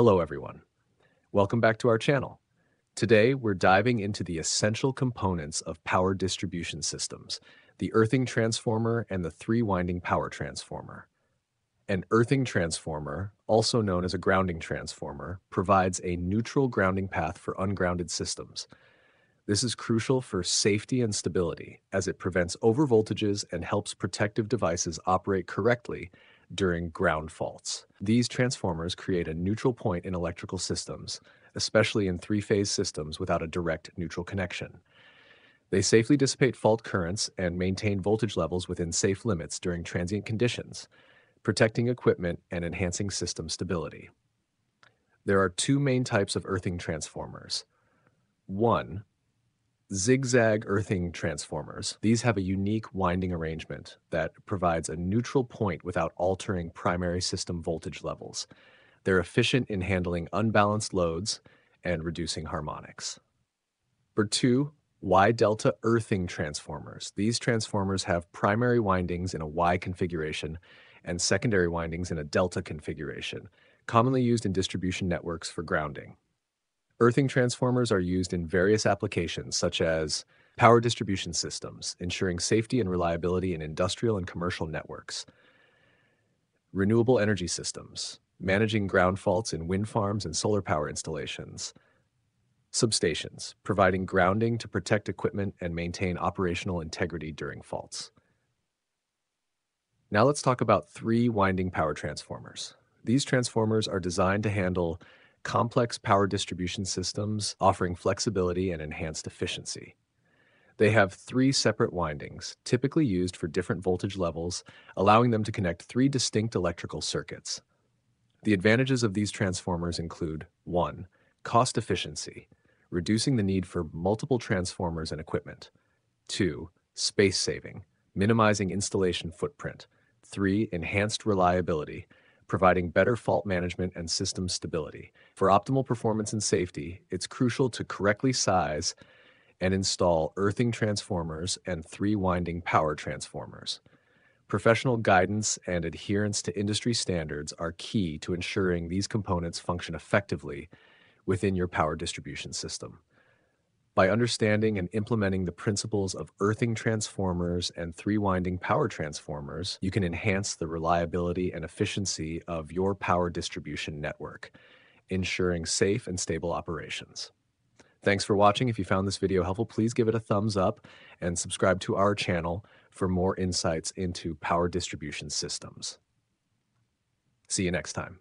Hello everyone. Welcome back to our channel. Today we're diving into the essential components of power distribution systems, the earthing transformer and the three-winding power transformer. An earthing transformer, also known as a grounding transformer, provides a neutral grounding path for ungrounded systems. This is crucial for safety and stability as it prevents overvoltages and helps protective devices operate correctly during ground faults. These transformers create a neutral point in electrical systems, especially in three-phase systems without a direct neutral connection. They safely dissipate fault currents and maintain voltage levels within safe limits during transient conditions, protecting equipment and enhancing system stability. There are two main types of earthing transformers. One, zigzag earthing transformers. These have a unique winding arrangement that provides a neutral point without altering primary system voltage levels. They're efficient in handling unbalanced loads and reducing harmonics. For two, Y delta earthing transformers. These transformers have primary windings in a Y configuration and secondary windings in a delta configuration, commonly used in distribution networks for grounding. Earthing transformers are used in various applications such as power distribution systems, ensuring safety and reliability in industrial and commercial networks, renewable energy systems, managing ground faults in wind farms and solar power installations, substations, providing grounding to protect equipment and maintain operational integrity during faults. Now let's talk about three winding power transformers. These transformers are designed to handle complex power distribution systems offering flexibility and enhanced efficiency. They have three separate windings, typically used for different voltage levels, allowing them to connect three distinct electrical circuits. The advantages of these transformers include 1. Cost efficiency, reducing the need for multiple transformers and equipment. 2. Space saving, minimizing installation footprint. 3. Enhanced reliability, providing better fault management and system stability. For optimal performance and safety, it's crucial to correctly size and install earthing transformers and three-winding power transformers. Professional guidance and adherence to industry standards are key to ensuring these components function effectively within your power distribution system. By understanding and implementing the principles of earthing transformers and three-winding power transformers, you can enhance the reliability and efficiency of your power distribution network, ensuring safe and stable operations. Thanks for watching. If you found this video helpful, please give it a thumbs up and subscribe to our channel for more insights into power distribution systems. See you next time.